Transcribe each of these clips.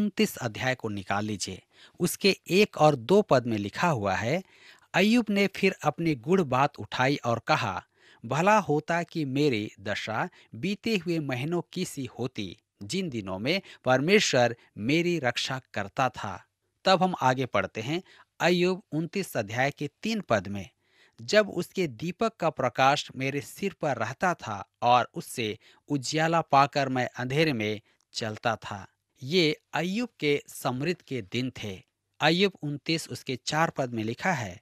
उनतीस अध्याय को निकाल लीजिए। उसके एक और दो पद में लिखा हुआ है अयुब ने फिर अपनी गुड़ बात उठाई और कहा, भला होता कि मेरी दशा बीते हुए महीनों की सी होती, जिन दिनों में परमेश्वर मेरी रक्षा करता था। तब हम आगे पढ़ते हैं अयुब उनतीस अध्याय के तीन पद में, जब उसके दीपक का प्रकाश मेरे सिर पर रहता था और उससे उज्याला पाकर मैं अंधेरे में चलता था ये अयुब के समृद्ध के दिन थे। अयुब उनतीस उसके चार पद में लिखा है,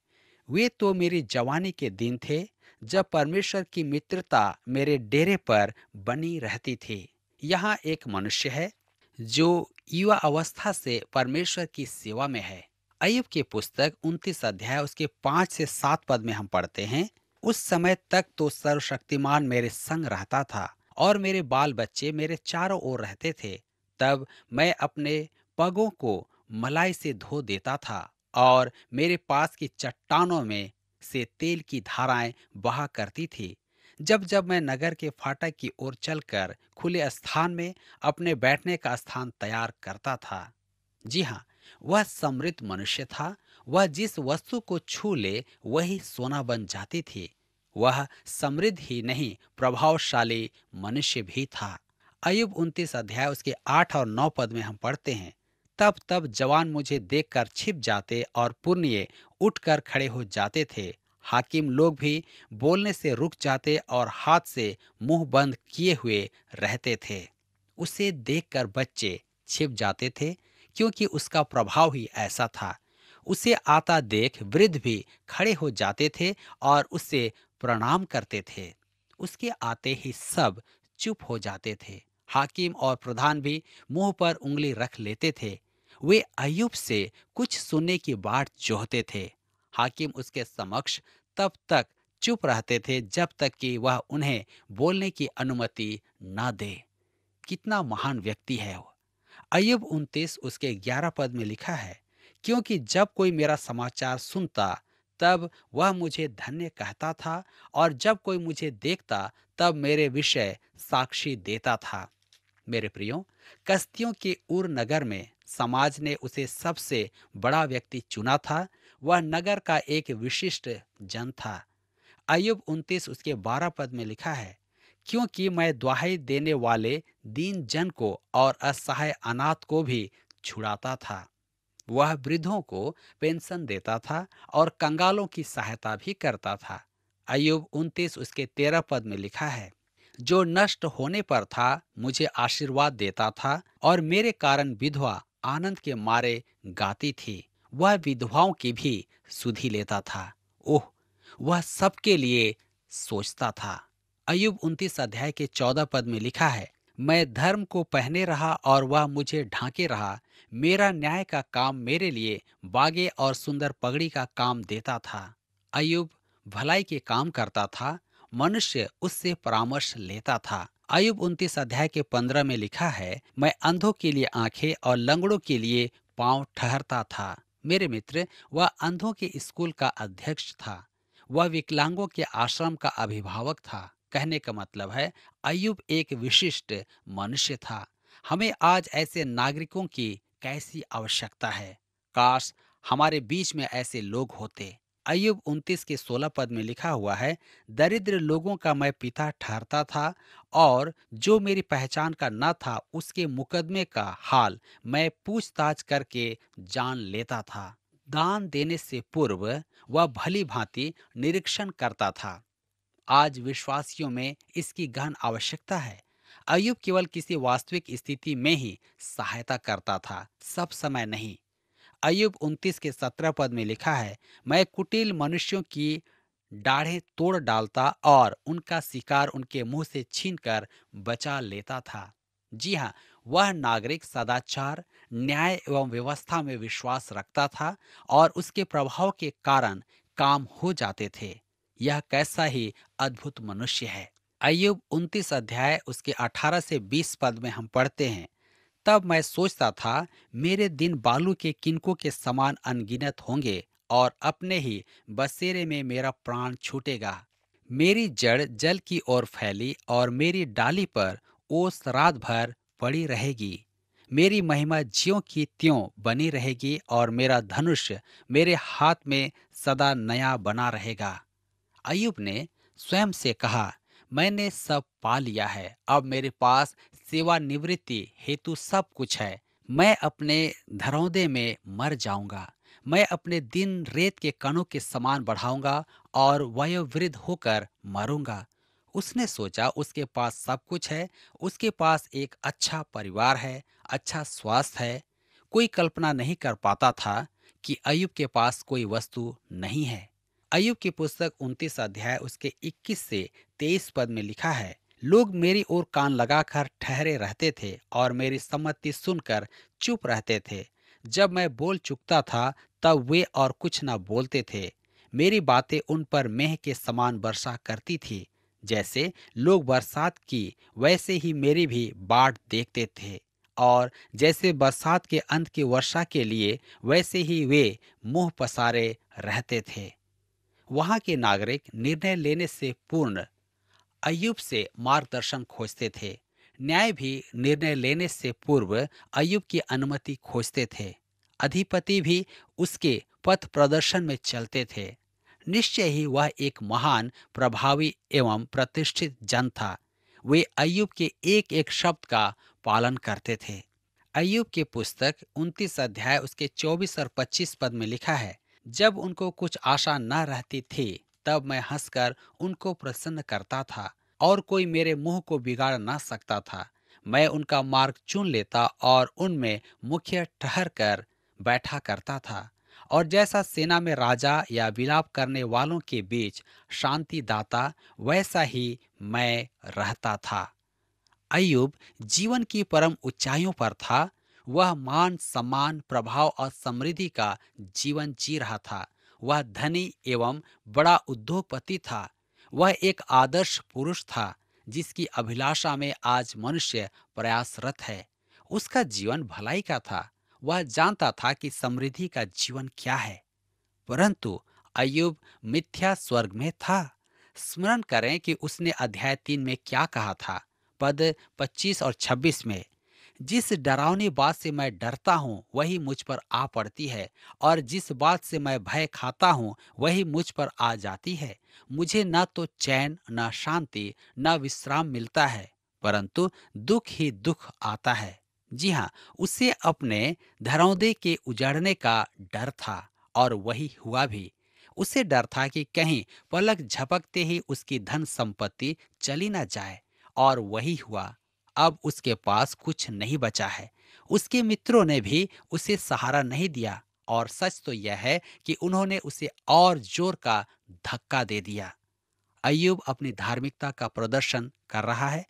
वे तो मेरी जवानी के दिन थे, जब परमेश्वर की मित्रता मेरे डेरे पर बनी रहती थी। यहाँ एक मनुष्य है, जो युवा अवस्था से परमेश्वर की सेवा में है। अयुब की पुस्तक उनतीस अध्याय उसके पाँच से सात पद में हम पढ़ते हैं, उस समय तक तो सर्वशक्तिमान मेरे संग रहता था और मेरे बाल बच्चे मेरे चारों ओर रहते थे तब मैं अपने पगों को मलाई से धो देता था और मेरे पास की चट्टानों में से तेल की धाराएँ बहा करती थी। जब जब मैं नगर के फाटक की ओर चलकर खुले स्थान में अपने बैठने का स्थान तैयार करता था, जी हाँ वह समृद्ध मनुष्य था। वह जिस वस्तु को छू ले, वही सोना बन जाती थी। वह समृद्ध ही नहीं, प्रभावशाली मनुष्य भी था। अयुब उनतीस अध्याय उसके आठ और नौ पद में हम पढ़ते हैं, तब तब जवान मुझे देखकर छिप जाते और पुण्य उठकर खड़े हो जाते थे। हाकिम लोग भी बोलने से रुक जाते और हाथ से मुँह बंद किए हुए रहते थे। उसे देखकर बच्चे छिप जाते थे, क्योंकि उसका प्रभाव ही ऐसा था। उसे आता देख वृद्ध भी खड़े हो जाते थे और उससे प्रणाम करते थे। उसके आते ही सब चुप हो जाते थे। हाकिम और प्रधान भी मुँह पर उंगली रख लेते थे। वे अयुब से कुछ सुनने की बाट जोहते थे। हाकिम उसके समक्ष तब तक चुप रहते थे जब तक कि वह उन्हें बोलने की अनुमति न दे। कितना महान व्यक्ति है वो। अयुब उनतीस उसके ग्यारह पद में लिखा है, क्योंकि जब कोई मेरा समाचार सुनता, तब वह मुझे धन्य कहता था और जब कोई मुझे देखता, तब मेरे विषय साक्षी देता था। मेरे प्रियो, कस्तियों के उर नगर में समाज ने उसे सबसे बड़ा व्यक्ति चुना था। वह नगर का एक विशिष्ट जन था। अयुब उनतीस उसके बारह पद में लिखा है, क्योंकि मैं दुहाई देने वाले दीन जन को और असहाय अनाथ को भी छुड़ाता था। वह वृद्धों को पेंशन देता था और कंगालों की सहायता भी करता था। अयुब उनतीस उसके तेरह पद में लिखा है जो नष्ट होने पर था, मुझे आशीर्वाद देता था और मेरे कारण विधवा आनंद के मारे गाती थी। वह विधवाओं की भी सुधि लेता था। ओह, वह सबके लिए सोचता था। अयुब उनतीस अध्याय के चौदह पद में लिखा है, मैं धर्म को पहने रहा और वह मुझे ढांके रहा। मेरा न्याय का काम मेरे लिए बागे और सुंदर पगड़ी का काम देता था। अयुब भलाई के काम करता था मनुष्य उससे परामर्श लेता था। अयुब उनतीस अध्याय के पंद्रह में लिखा है, मैं अंधों के लिए आँखें और लंगड़ों के लिए पाँव ठहरता था। मेरे मित्र, वह अंधों के स्कूल का अध्यक्ष था। वह विकलांगों के आश्रम का अभिभावक था। कहने का मतलब है अयुब एक विशिष्ट मनुष्य था। हमें आज ऐसे नागरिकों की कैसी आवश्यकता है? काश हमारे बीच में ऐसे लोग होते। अयुब उनतीस के सोलह पद में लिखा हुआ है, दरिद्र लोगों का मैं पिता ठहरता था और जो मेरी पहचान का न था, उसके मुकदमे का हाल मैं पूछताछ करके जान लेता था। दान देने से पूर्व वह भली भांति निरीक्षण करता था। आज विश्वासियों में इसकी गहन आवश्यकता है। अयुब केवल किसी वास्तविक स्थिति में ही सहायता करता था, सब समय नहीं। अयुब उनतीस के सत्रह पद में लिखा है, मैं कुटिल मनुष्यों की डाढ़े तोड़ डालता और उनका शिकार उनके मुँह से छीनकर बचा लेता था। जी हाँ वह नागरिक सदाचार, न्याय एवं व्यवस्था में विश्वास रखता था और उसके प्रभाव के कारण काम हो जाते थे। यह कैसा ही अद्भुत मनुष्य है। अयुब उनतीस अध्याय उसके 18 से 20 पद में हम पढ़ते हैं तब मैं सोचता था, मेरे दिन बालू के किनकों के समान अनगिनत होंगे और अपने ही बसेरे में मेरा प्राण छूटेगा। मेरी जड़ जल की ओर फैली और मेरी डाली पर ओस रात भर पड़ी रहेगी। मेरी महिमा ज्यों की त्यों बनी रहेगी और मेरा धनुष मेरे हाथ में सदा नया बना रहेगा। अयुब ने स्वयं से कहा मैंने सब पा लिया है। अब मेरे पास सेवानिवृत्ति हेतु सब कुछ है। मैं अपने धरौदे में मर जाऊँगा। मैं अपने दिन रेत के कणों के समान बढ़ाऊँगा और वयोवृद्ध होकर मरूँगा। उसने सोचा, उसके पास सब कुछ है। उसके पास एक अच्छा परिवार है अच्छा स्वास्थ्य है। कोई कल्पना नहीं कर पाता था कि अयुब के पास कोई वस्तु नहीं है। अयुब की पुस्तक 29 अध्याय उसके 21 से 23 पद में लिखा है, लोग मेरी ओर कान लगाकर ठहरे रहते थे और मेरी सम्मति सुनकर चुप रहते थे। जब मैं बोल चुकता था, तब वे और कुछ न बोलते थे। मेरी बातें उन पर मेह के समान वर्षा करती थी। जैसे लोग बरसात की, वैसे ही मेरी भी बाढ़ देखते थे। और जैसे बरसात के अंत की वर्षा के लिए, वैसे ही वे मुँह पसारे रहते थे। वहाँ के नागरिक निर्णय लेने से पूर्ण अयुब से मार्गदर्शन खोजते थे। न्याय भी निर्णय लेने से पूर्व अयुब की अनुमति खोजते थे। अधिपति भी उसके पथ प्रदर्शन में चलते थे। निश्चय ही वह एक महान, प्रभावी एवं प्रतिष्ठित जन था। वे अयुब के एक एक शब्द का पालन करते थे। अयुब की पुस्तक 29 अध्याय उसके 24 और 25 पद में लिखा है जब उनको कुछ आशा न रहती थी, तब मैं हंसकर उनको प्रसन्न करता था और कोई मेरे मुँह को बिगाड़ ना सकता था। मैं उनका मार्ग चुन लेता और उनमें मुख्य ठहर कर बैठा करता था और जैसा सेना में राजा या विलाप करने वालों के बीच शांति दाता वैसा ही मैं रहता था। अयुब जीवन की परम ऊंचाइयों पर था वह मान सम्मान, प्रभाव और समृद्धि का जीवन जी रहा था। वह धनी एवं बड़ा उद्योगपति था। वह एक आदर्श पुरुष था, जिसकी अभिलाषा में आज मनुष्य प्रयासरत है। उसका जीवन भलाई का था। वह जानता था कि समृद्धि का जीवन क्या है। परंतु अयुब मिथ्या स्वर्ग में था। स्मरण करें कि उसने अध्याय तीन में क्या कहा था। पद 25 और 26 में जिस डरावनी बात से मैं डरता हूँ, वही मुझ पर आ पड़ती है और जिस बात से मैं भय खाता हूँ, वही मुझ पर आ जाती है। मुझे न तो चैन, न शांति, न विश्राम मिलता है, परंतु दुख ही दुख आता है। जी हाँ उसे अपने धरौदे के उजड़ने का डर था और वही हुआ भी। उसे डर था कि कहीं पलक झपकते ही उसकी धन संपत्ति चली न जाए और वही हुआ। अब उसके पास कुछ नहीं बचा है। उसके मित्रों ने भी उसे सहारा नहीं दिया और सच तो यह है कि उन्होंने उसे और ज़ोर का धक्का दे दिया। अयुब अपनी धार्मिकता का प्रदर्शन कर रहा है।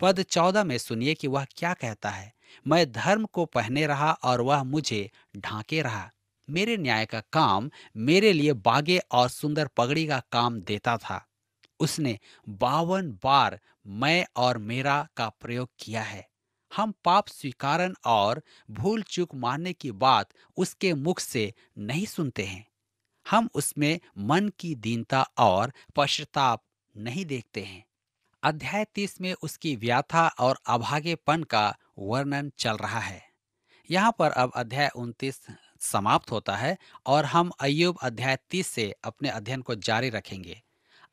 पद चौदह में सुनिए कि वह क्या कहता है। मैं धर्म को पहने रहा और वह मुझे ढांके रहा। मेरे न्याय का काम मेरे लिए बागे और सुंदर पगड़ी का काम देता था। उसने बावन बार मैं और मेरा का प्रयोग किया है। हम पाप स्वीकारन और भूल चूक मानने की बात उसके मुख से नहीं सुनते हैं। हम उसमें मन की दीनता और पश्चाताप नहीं देखते हैं। अध्याय तीस में उसकी व्याथा और अभागेपन का वर्णन चल रहा है। यहाँ पर अब अध्याय उनतीस समाप्त होता है और हम अयुब अध्याय तीस से अपने अध्ययन को जारी रखेंगे।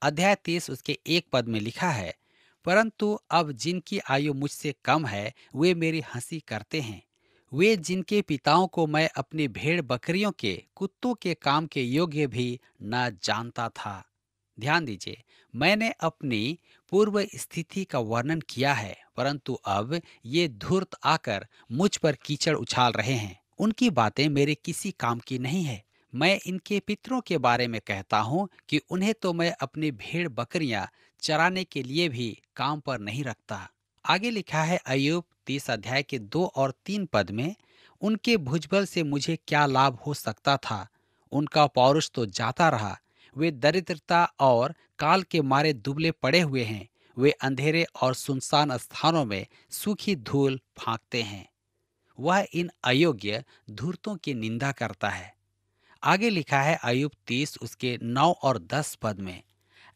अध्याय तीस उसके एक पद में लिखा है परंतु अब जिनकी आयु मुझसे कम है, वे मेरी हँसी करते हैं। वे जिनके पिताओं को मैं अपनी भेड़ बकरियों के, कुत्तों के काम के योग्य भी न जानता था। ध्यान दीजिए, मैंने अपनी पूर्व स्थिति का वर्णन किया है, परंतु अब ये धूर्त आकर मुझ पर कीचड़ उछाल रहे हैं। उनकी बातें मेरे किसी काम की नहीं है। मैं इनके पितरों के बारे में कहता हूँ कि उन्हें तो मैं अपनी भेड़ बकरियाँ चराने के लिए भी काम पर नहीं रखता। आगे लिखा है अयुब तीस अध्याय के दो और तीन पद में, उनके भुजबल से मुझे क्या लाभ हो सकता था? उनका पौरुष तो जाता रहा। वे दरिद्रता और काल के मारे दुबले पड़े हुए हैं। वे अंधेरे और सुनसान स्थानों में सूखी धूल फांकते हैं। वह इन अयोग्य धूर्तों की निंदा करता है। आगे लिखा है अयुब तीस उसके नौ और दस पद में,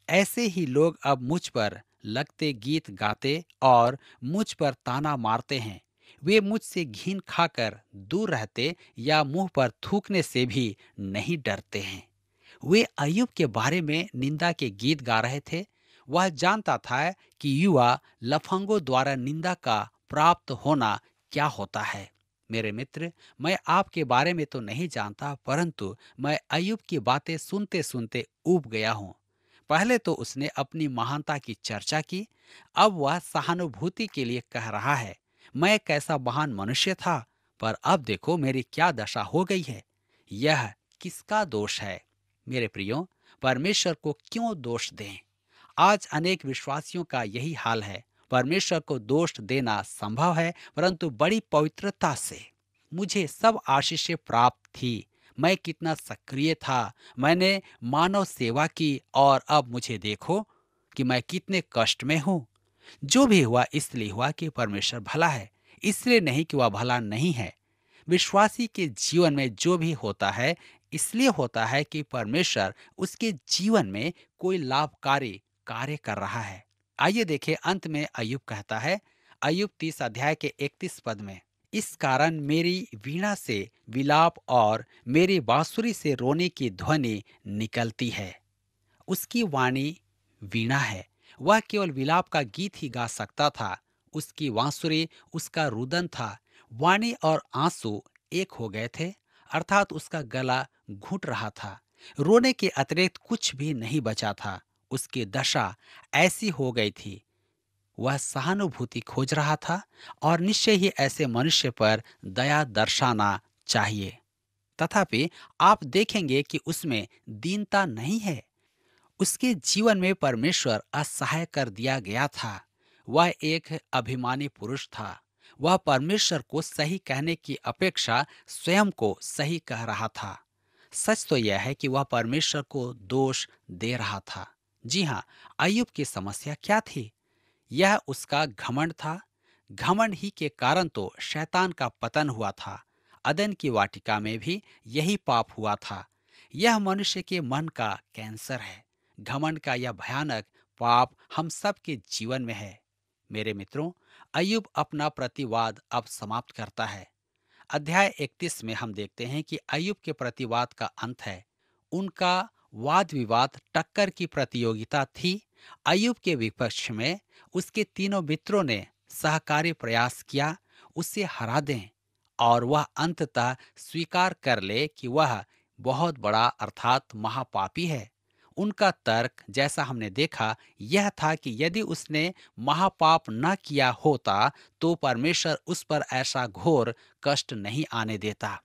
ऐसे ही लोग अब मुझ पर लगते गीत गाते और मुझ पर ताना मारते हैं। वे मुझसे घिन खाकर दूर रहते या मुँह पर थूकने से भी नहीं डरते हैं। वे अयुब के बारे में निंदा के गीत गा रहे थे। वह जानता था कि युवा लफंगों द्वारा निंदा का प्राप्त होना क्या होता है। मेरे मित्र, मैं आपके बारे में तो नहीं जानता, परंतु मैं अयुब की बातें सुनते सुनते ऊब गया हूँ। पहले तो उसने अपनी महानता की चर्चा की, अब वह सहानुभूति के लिए कह रहा है, मैं कैसा महान मनुष्य था, पर अब देखो मेरी क्या दशा हो गई है। यह किसका दोष है? मेरे प्रियो, परमेश्वर को क्यों दोष दें? आज अनेक विश्वासियों का यही हाल है। परमेश्वर को दोष देना संभव है, परंतु बड़ी पवित्रता से। मुझे सब आशीषें प्राप्त थी। मैं कितना सक्रिय था। मैंने मानव सेवा की और अब मुझे देखो कि मैं कितने कष्ट में हूँ। जो भी हुआ इसलिए हुआ कि परमेश्वर भला है। इसलिए नहीं कि वह भला नहीं है। विश्वासी के जीवन में जो भी होता है, इसलिए होता है कि परमेश्वर उसके जीवन में कोई लाभकारी कार्य कर रहा है। आइए देखें अंत में अयुब कहता है, अयुब तीस अध्याय के इकतीस पद में, इस कारण मेरी वीणा से विलाप और मेरी बांसुरी से रोने की ध्वनि निकलती है। उसकी वाणी वीणा है। वह केवल विलाप का गीत ही गा सकता था। उसकी बांसुरी, उसका रुदन था। वाणी और आँसू एक हो गए थे, अर्थात उसका गला घुट रहा था। रोने के अतिरिक्त कुछ भी नहीं बचा था। उसकी दशा ऐसी हो गई थी। वह सहानुभूति खोज रहा था और निश्चय ही ऐसे मनुष्य पर दया दर्शाना चाहिए। तथापि आप देखेंगे कि उसमें दीनता नहीं है। उसके जीवन में परमेश्वर असहाय कर दिया गया था। वह एक अभिमानी पुरुष था। वह परमेश्वर को सही कहने की अपेक्षा स्वयं को सही कह रहा था। सच तो यह है कि वह परमेश्वर को दोष दे रहा था। जी हाँ अयुब की समस्या क्या थी? यह उसका घमंड था। घमंड ही के कारण तो शैतान का पतन हुआ था। अदन की वाटिका में भी यही पाप हुआ था। यह मनुष्य के मन का कैंसर है। घमंड का यह भयानक पाप हम सब के जीवन में है। मेरे मित्रों अयुब अपना प्रतिवाद अब समाप्त करता है। अध्याय 31 में हम देखते हैं कि अयुब के प्रतिवाद का अंत है। उनका वाद विवाद टक्कर की प्रतियोगिता थी। अयुब के विपक्ष में उसके तीनों मित्रों ने सहकारी प्रयास किया, उसे हरा दें और वह अंततः स्वीकार कर ले कि वह बहुत बड़ा अर्थात महापापी है। उनका तर्क, जैसा हमने देखा, यह था कि यदि उसने महापाप न किया होता तो परमेश्वर उस पर ऐसा घोर कष्ट नहीं आने देता।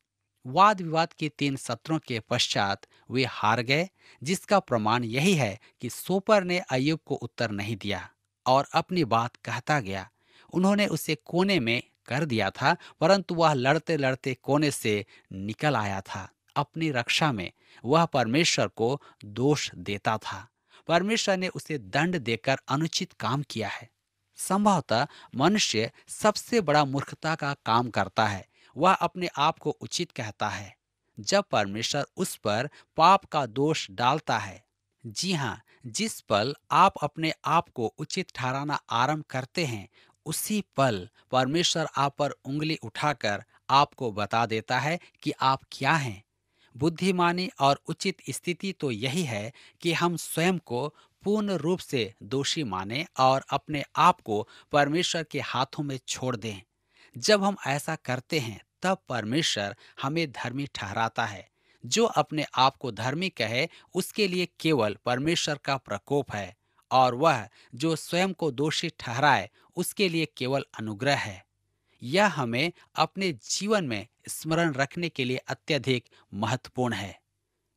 वाद विवाद के तीन सत्रों के पश्चात वे हार गए, जिसका प्रमाण यही है कि सोपर ने अयुब को उत्तर नहीं दिया और अपनी बात कहता गया। उन्होंने उसे कोने में कर दिया था, परंतु वह लड़ते लड़ते कोने से निकल आया था, अपनी रक्षा में। वह परमेश्वर को दोष देता था। परमेश्वर ने उसे दंड देकर अनुचित काम किया है। संभवतः मनुष्य सबसे बड़ा मूर्खता का काम करता है। वह अपने आप को उचित कहता है, जब परमेश्वर उस पर पाप का दोष डालता है। जी हाँ जिस पल आप अपने आप को उचित ठहराना आरंभ करते हैं, उसी पल परमेश्वर आप पर उंगली उठाकर आपको बता देता है कि आप क्या हैं। बुद्धिमानी और उचित स्थिति तो यही है कि हम स्वयं को पूर्ण रूप से दोषी माने और अपने आप को परमेश्वर के हाथों में छोड़ दें। जब हम ऐसा करते हैं, तब परमेश्वर हमें धर्मी ठहराता है। जो अपने आप को धर्मी कहे, उसके लिए केवल परमेश्वर का प्रकोप है, और वह जो स्वयं को दोषी ठहराए, उसके लिए केवल अनुग्रह है। यह हमें अपने जीवन में स्मरण रखने के लिए अत्यधिक महत्वपूर्ण है।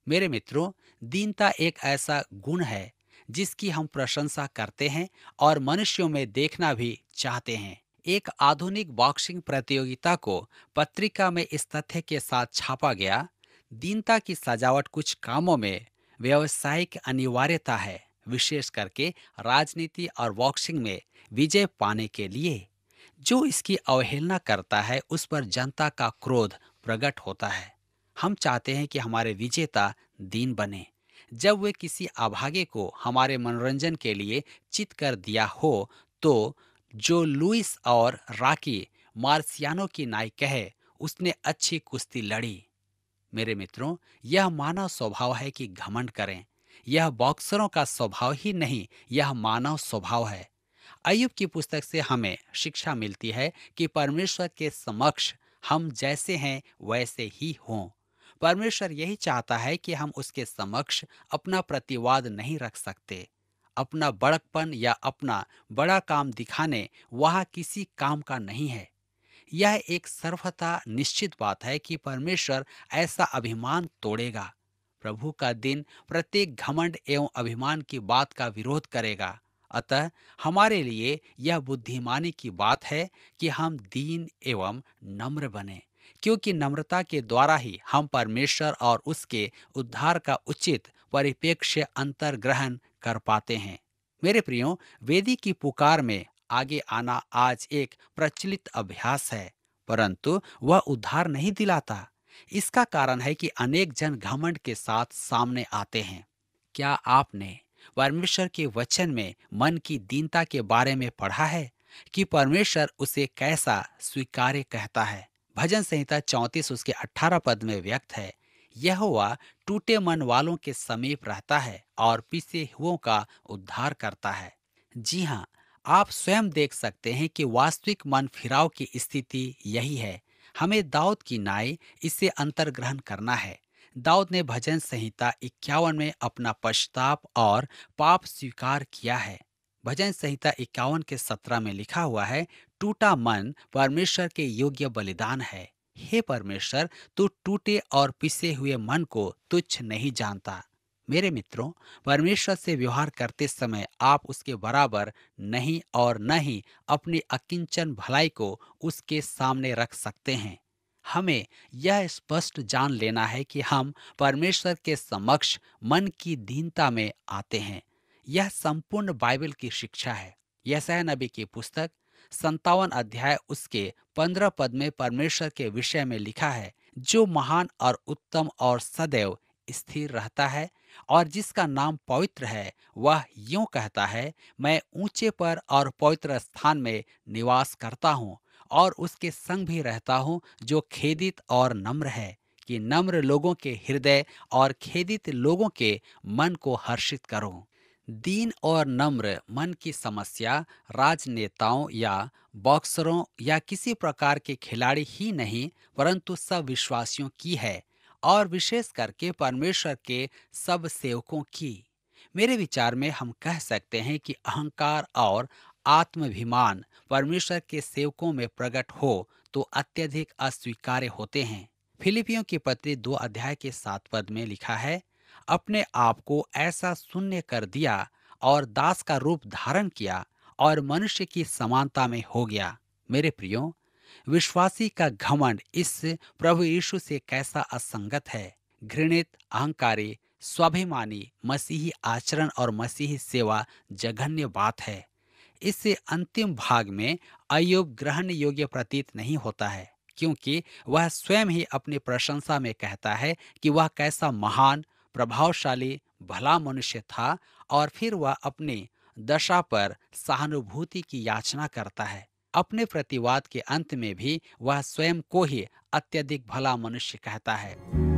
मेरे मित्रों, दीनता एक ऐसा गुण है, जिसकी हम प्रशंसा करते हैं और मनुष्यों में देखना भी चाहते हैं। एक आधुनिक बॉक्सिंग प्रतियोगिता को पत्रिका में इस तथ्य के साथ छापा गया, दीनता की सजावट कुछ कामों में व्यवसायिक अनिवार्यता है, विशेष करके राजनीति और बॉक्सिंग में विजय पाने के लिए। जो इसकी अवहेलना करता है, उस पर जनता का क्रोध प्रकट होता है। हम चाहते हैं कि हमारे विजेता दीन बने, जब वे किसी अभागे को हमारे मनोरंजन के लिए चित कर दिया हो तो जो लुइस और राकी मार्सियानो की नाई कहे, उसने अच्छी कुश्ती लड़ी। मेरे मित्रों, यह मानव स्वभाव है कि घमंड करें। यह बॉक्सरों का स्वभाव ही नहीं, यह मानव स्वभाव है। अयुब की पुस्तक से हमें शिक्षा मिलती है कि परमेश्वर के समक्ष हम जैसे हैं, वैसे ही हों। परमेश्वर यही चाहता है कि हम उसके समक्ष अपना प्रतिवाद नहीं रख सकते। अपना बड़कपन या अपना बड़ा काम दिखाने वह किसी काम का नहीं है। यह एक सर्वथा निश्चित बात है कि परमेश्वर ऐसा अभिमान तोड़ेगा। प्रभु का दिन प्रत्येक घमंड एवं अभिमान की बात का विरोध करेगा। अतः हमारे लिए यह बुद्धिमानी की बात है कि हम दीन एवं नम्र बने, क्योंकि नम्रता के द्वारा ही हम परमेश्वर और उसके उद्धार का उचित परिप्रेक्ष्य अंतर ग्रहण कर पाते हैं। मेरे प्रियो, वेदी की पुकार में आगे आना आज एक प्रचलित अभ्यास है, परंतु वह उद्धार नहीं दिलाता। इसका कारण है कि अनेक जन घमंड के साथ सामने आते हैं। क्या आपने परमेश्वर के वचन में मन की दीनता के बारे में पढ़ा है कि परमेश्वर उसे कैसा स्वीकार्य कहता है? भजन संहिता चौंतीस, उसके अठारह पद में व्यक्त है यह हुआ टूटे मन वालों के समीप रहता है और पिसे हुओं का उद्धार करता है। जी हाँ आप स्वयं देख सकते हैं कि वास्तविक मन फिराव की स्थिति यही है। हमें दाऊद की नाई इसे अंतर्ग्रहण करना है। दाऊद ने भजन संहिता इक्यावन में अपना पश्चाताप और पाप स्वीकार किया है। भजन संहिता इक्यावन के सत्रह में लिखा हुआ है, टूटा मन परमेश्वर के योग्य बलिदान है। हे परमेश्वर, तू टूटे और पिसे हुए मन को तुच्छ नहीं जानता। मेरे मित्रों, परमेश्वर से व्यवहार करते समय आप उसके बराबर नहीं और न ही अपनी अकिंचन भलाई को उसके सामने रख सकते हैं। हमें यह स्पष्ट जान लेना है कि हम परमेश्वर के समक्ष मन की दीनता में आते हैं। यह संपूर्ण बाइबल की शिक्षा है। यह सह नबी की पुस्तक संतावन अध्याय उसके पंद्रह पद में परमेश्वर के विषय में लिखा है, जो महान और उत्तम और सदैव स्थिर रहता है और जिसका नाम पवित्र है, वह यूँ कहता है, मैं ऊँचे पर और पवित्र स्थान में निवास करता हूँ और उसके संग भी रहता हूँ जो खेदित और नम्र है, कि नम्र लोगों के हृदय और खेदित लोगों के मन को हर्षित करो दीन और नम्र मन की समस्या राजनेताओं या बॉक्सरों या किसी प्रकार के खिलाड़ी ही नहीं, परंतु सब विश्वासियों की है और विशेष करके परमेश्वर के सब सेवकों की। मेरे विचार में हम कह सकते हैं कि अहंकार और आत्माभिमान परमेश्वर के सेवकों में प्रकट हो तो अत्यधिक अस्वीकार्य होते हैं। फिलिपियों की पत्री दो अध्याय के सात पद में लिखा है अपने आप को ऐसा शून्य कर दिया और दास का रूप धारण किया और मनुष्य की समानता में हो गया। मेरे प्रियो, विश्वासी का घमंड इस प्रभु यीशु से कैसा असंगत है? घृणित, अहंकारी, स्वाभिमानी, मसीही आचरण और मसीही सेवा जघन्य बात है। इससे अंतिम भाग में अयुब ग्रहण योग्य प्रतीत नहीं होता है, क्योंकि वह स्वयं ही अपनी प्रशंसा में कहता है कि वह कैसा महान प्रभावशाली, भला मनुष्य था और फिर वह अपनी दशा पर सहानुभूति की याचना करता है। अपने प्रतिवाद के अंत में भी वह स्वयं को ही अत्यधिक भला मनुष्य कहता है।